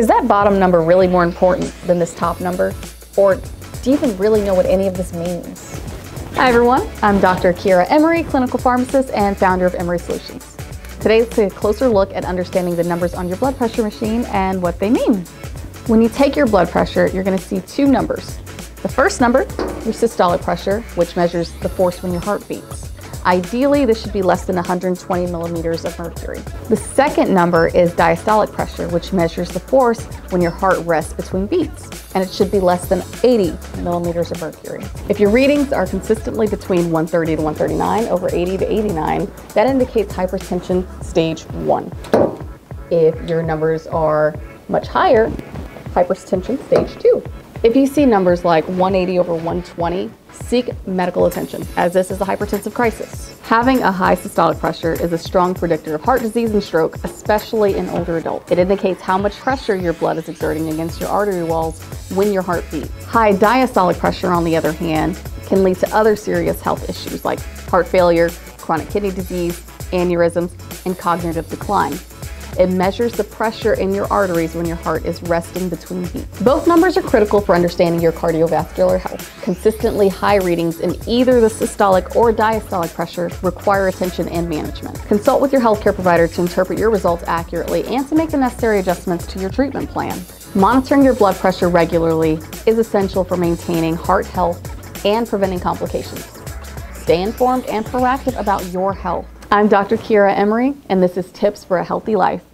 Is that bottom number really more important than this top number? Or do you even really know what any of this means? Hi everyone, I'm Dr. Kiera Emery, clinical pharmacist and founder of Emery Solutions. Today let's take a closer look at understanding the numbers on your blood pressure machine and what they mean. When you take your blood pressure, you're going to see two numbers. The first number, your systolic pressure, which measures the force when your heart beats. Ideally, this should be less than 120 millimeters of mercury. The second number is diastolic pressure, which measures the force when your heart rests between beats, and it should be less than 80 millimeters of mercury. If your readings are consistently between 130 to 139 over 80 to 89, that indicates hypertension stage one. If your numbers are much higher, hypertension stage two. If you see numbers like 180 over 120, seek medical attention as this is a hypertensive crisis. Having a high systolic pressure is a strong predictor of heart disease and stroke, especially in older adults. It indicates how much pressure your blood is exerting against your artery walls when your heart beats. High diastolic pressure, on the other hand, can lead to other serious health issues like heart failure, chronic kidney disease, aneurysms, and cognitive decline. It measures the pressure in your arteries when your heart is resting between beats. Both numbers are critical for understanding your cardiovascular health. Consistently high readings in either the systolic or diastolic pressure require attention and management. Consult with your healthcare provider to interpret your results accurately and to make the necessary adjustments to your treatment plan. Monitoring your blood pressure regularly is essential for maintaining heart health and preventing complications. Stay informed and proactive about your health. I'm Dr. Kiera Emery, and this is Tips for a Healthy Life.